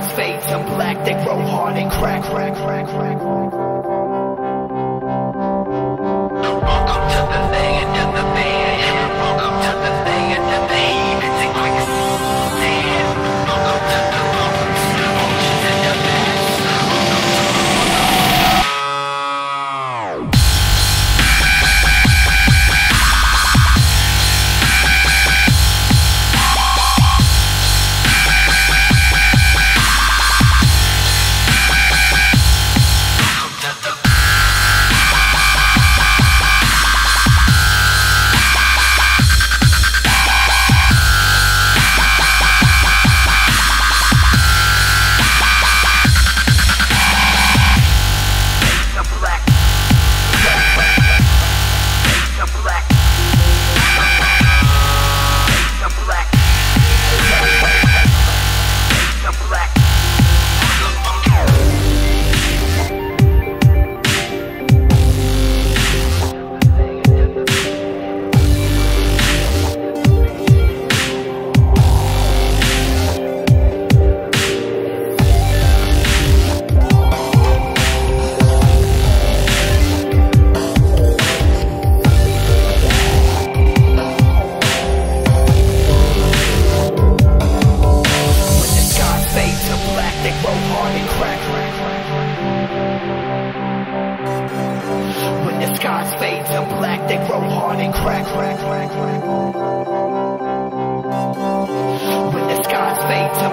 Fade to black, they grow hard and crack, crack, crack, crack. Skies fade to black, they grow hard and crack. Crack, crack, crack When the skies fade to